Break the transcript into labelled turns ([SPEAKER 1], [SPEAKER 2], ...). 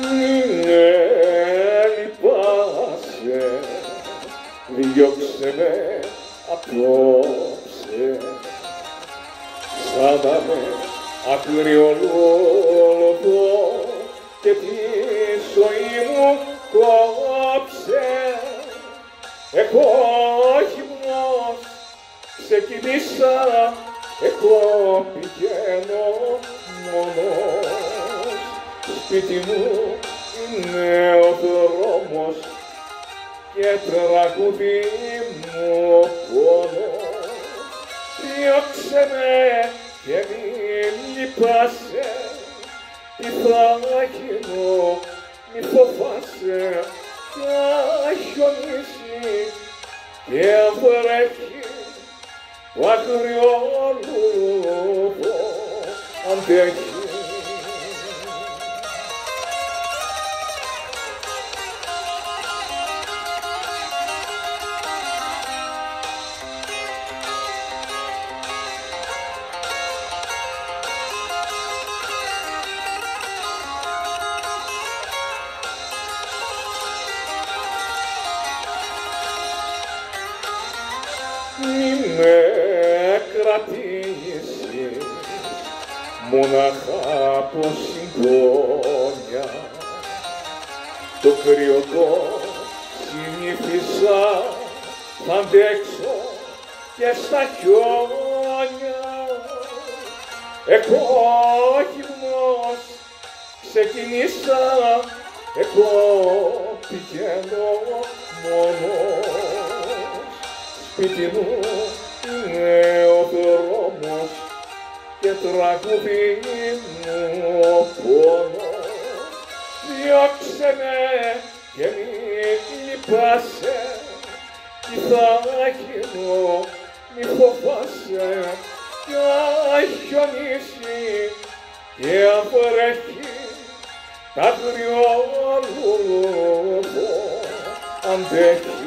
[SPEAKER 1] Ναι, λυπάσαι, διώξε με απόψε. Σαν να με ακριολόγω και τη ζωή μου κόψε. Εγώ σε ξεκινήσα, εγώ πηγαίνω σπίτι μου είναι ο δρόμος και τραγουδί μου πόνος. Διώξε με και μην λυπάσαι τι θα γίνω μη φοβάσαι θα χιονίσει και βρέχει το αγριόλουβο αντέχει Μη με κρατήσεις μοναχά από συντόνια το κρύο το συνήθισα θα αντέξω και στα χιόνια. Εγώ γυμνός ξεκινήσα εγώ πηγαίνω μόνος σπίτι μου είναι ο δρόμος και τραγουδί μου ο πόνος. Διώξε με και μη λυπάσαι, τι θα γίνω, μη φοβάσαι, κι αν χιονίσει και αν βρέχει, τα κρυόλου αντέχει.